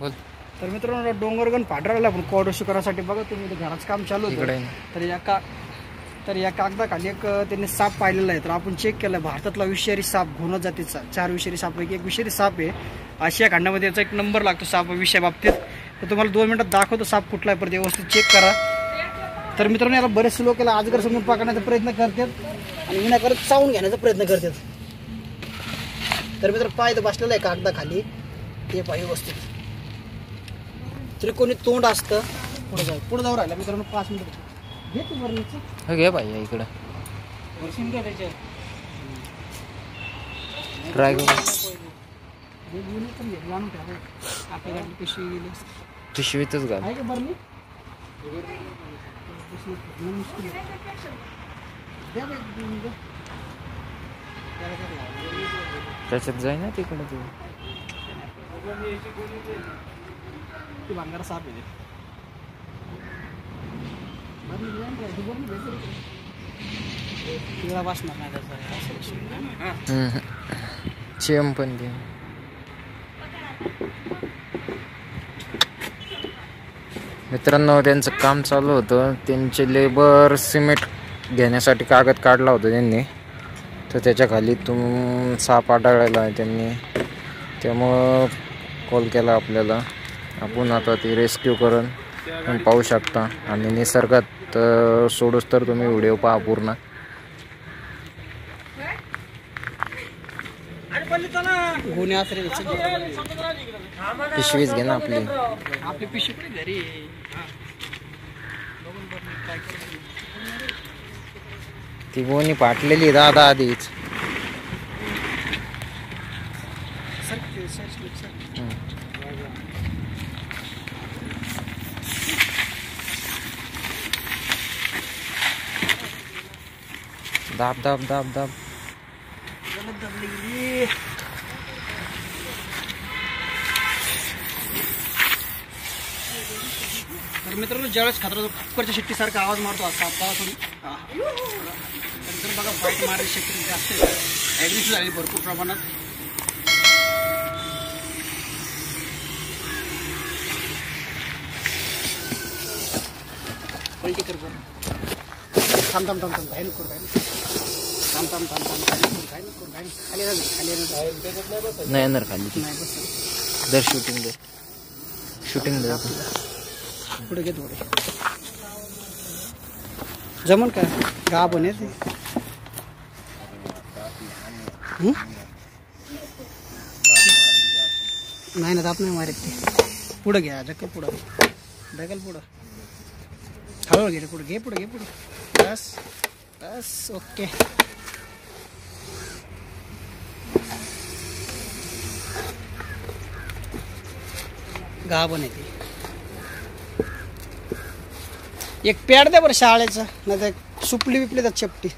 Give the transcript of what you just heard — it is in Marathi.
बोल. तर मित्रांनो डोंगरगण पाठरायला आपण कोरडोशी करायसाठी बघा तुम्ही घराचं काम चालू होतं. तर या का तर या कागदाखाली एक त्यांनी साप पाहिलेला आहे. तर आपण चेक केलं भारतातला विषारी साप घोणा जातीचा चार विषारी सापपैकी एक विषारी साप आहे. आशिया खंडामध्ये याचा एक नंबर लागतो साप विषया बाबतीत. तर तुम्हाला दोन मिनिटात दाखवतो साप कुठला आहे परत व्यवस्थित चेक करा. तर मित्रांनो याला बरेचसे लोक याला आजगर समोर पकडण्याचा प्रयत्न करतात आणि विनाकारण चावून घेण्याचा प्रयत्न करतात. तर मित्र पाय इथं बसलेला आहे कागदाखाली. ते पाय व्यवस्थित. त्रिकोणी तोंड असतं पुढे जाऊ पुढे जाऊ राहिला मित्रांनो पाच मिनिट घे तू वरणीचं. हो, घे बाई या इकडं वरशीन घे त्याच्यावर. ट्राय करू घे, घेऊन ये पण घे, आणून ठेव. आपल्याकडे पिशवी गेली. पिशवीतच घाल? त्याच्यात जाय ना तिकडं तू ती भांगार साप आहे ते. बरणी घे ना, ती बरणी घे तरी. पिवळा वासणार नाही त्याचा असं विषय. चेम पण दे मित्रांनो त्यांचं काम चालू होतं त्यांचे लेबर सिमेंट घेण्यासाठी कागद काढला होता त्यांनी तर त्याच्याखाली तुम साप आढळलेला आहे त्यांनी त्यामुळं कॉल केला आपल्याला आपण आता ती रेस्क्यू करून तुम्ही पाहू शकता आणि निसर्गात अं, सोडूस तर तुम्ही व्हिडिओ पहा पूर्ण. पिशवीच घे ना आपली आपली पिशवी? ती गोणी पाटलेली दादा आधीच दाब दाब दाब दाब. गेली. तर मित्रांनो ज्यावेळेस खात्र कुकरच्या शिट्टीसारखा आवाज मारतो असा आता तर बघा फाईट मारण्याची शक्ती जास्त ॲग्रेसिव्ह झाली भरपूर प्रमाणात. पलटी कर बरं. थांब थांब थांब थांब घाई नको नको. थांब थांब थांब थांब घाई नको करू, घाई नको करू, खाली राहू खाली राहू. नाही येणार खाली नाही बस दर शूटिंग दे शूटिंग दे पुढे घे थोडे जमन का गा आहे ते हं? नाही ना ताप नाही मारत ते पुढं घ्या ढकल पुढं ढकल पुढं हळूहळू घे पुढे घे पुढे घे पुढे बस बस ओके गा पण येते एक पॅड द्या बरं शाळेचं नाही तर सुपली बिपली तर चपटी